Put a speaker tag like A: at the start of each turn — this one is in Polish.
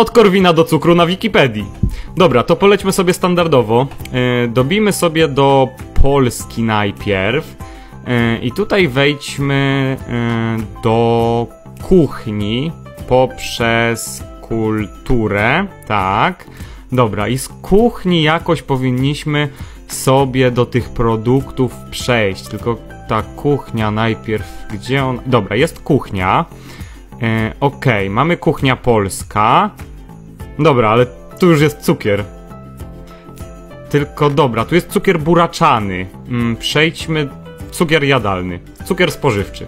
A: Od Korwina do cukru na Wikipedii. Dobra, to polećmy sobie standardowo. E, dobijmy sobie do Polski najpierw. E, I tutaj wejdźmy e, do kuchni poprzez kulturę. Tak. Dobra, i z kuchni jakoś powinniśmy sobie do tych produktów przejść. Tylko ta kuchnia najpierw, gdzie on. Dobra, jest kuchnia. E, Okej, mamy kuchnia polska. Dobra, ale tu już jest cukier. Tylko dobra, tu jest cukier buraczany. Mm, przejdźmy. Cukier jadalny. Cukier spożywczy.